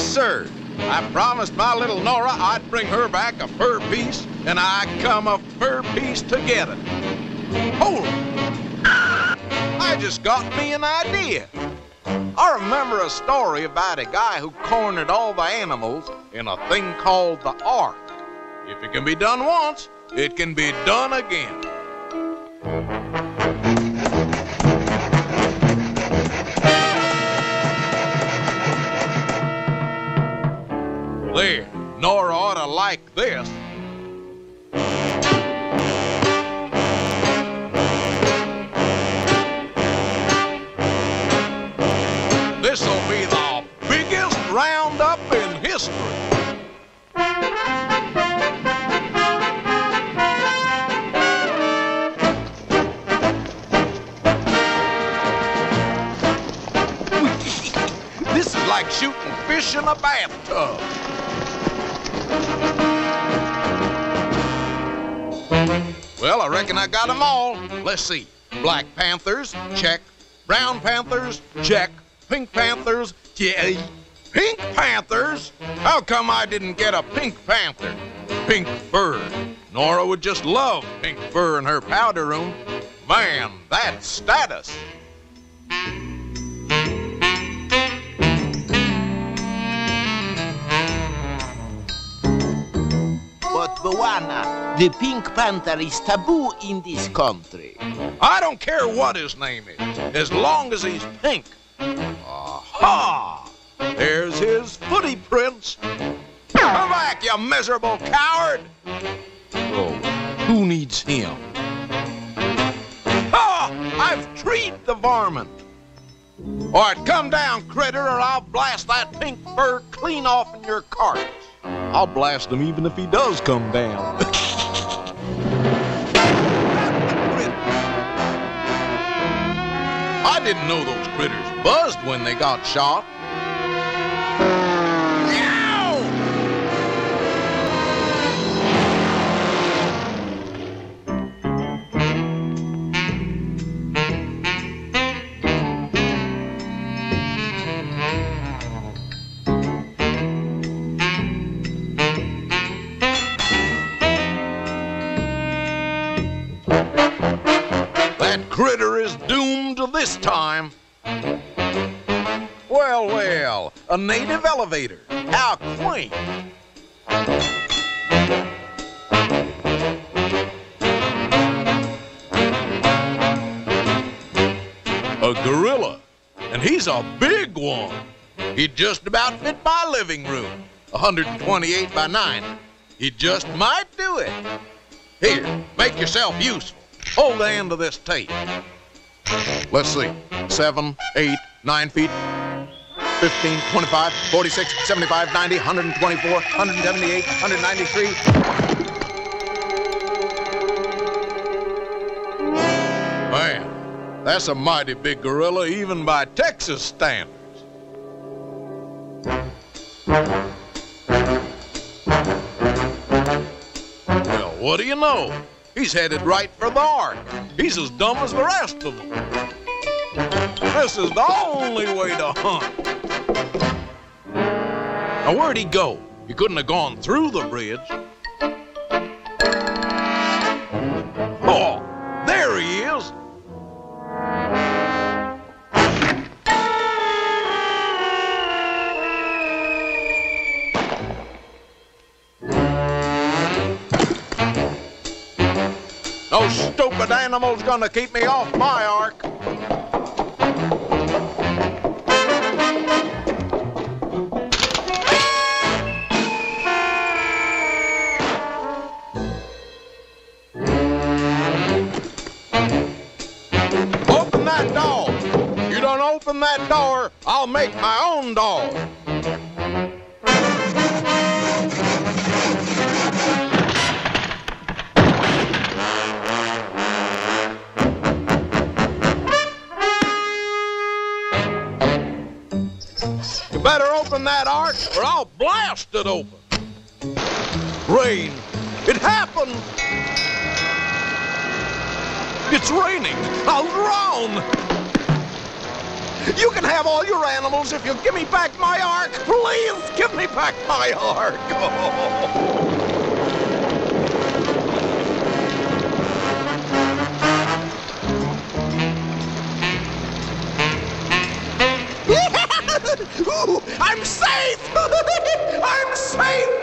sir. I promised my little Nora I'd bring her back a fur piece, and I come a fur piece to get it. Hold it. I just got me an idea. I remember a story about a guy who cornered all the animals in a thing called the Ark. If it can be done once, it can be done again. Like this. This'll be the biggest roundup in history. This is like shooting fish in a bathtub. Well, I reckon I got 'em all. Let's see. Black Panthers, check. Brown Panthers, check. Pink Panthers, yeah. Pink Panthers? How come I didn't get a pink panther? Pink fur. Nora would just love pink fur in her powder room. Man, that's status. Bwana, the Pink Panther is taboo in this country. I don't care what his name is, as long as he's pink. Aha! There's his footy prints. Come back, you miserable coward! Oh, who needs him? Ha! I've treed the varmint. All right, come down, critter, or I'll blast that pink fur clean off in your carcass. I'll blast him even if he does come down. I didn't know those critters buzzed when they got shot. That critter is doomed this time. Well, well, a native elevator. How quaint. A gorilla. And he's a big one. He'd just about fit my living room. 128 by 9. He just might do it. Here, make yourself useful. Hold the end of this tape. Let's see. Seven, eight, nine feet. 15, 25, 46, 75, 90, 124, 178, 193. Man, that's a mighty big gorilla even by Texas standards. Well, what do you know? He's headed right for the Ark. He's as dumb as the rest of them. This is the only way to hunt. Now, where'd he go? He couldn't have gone through the bridge. Animal's gonna keep me off my ark. Open that door. You don't open that door, I'll make my own door. Better open that ark or I'll blast it open. Rain. It happened. It's raining. I'll drown. You can have all your animals if you'll give me back my ark. Please give me back my ark. Ooh, I'm safe! I'm safe!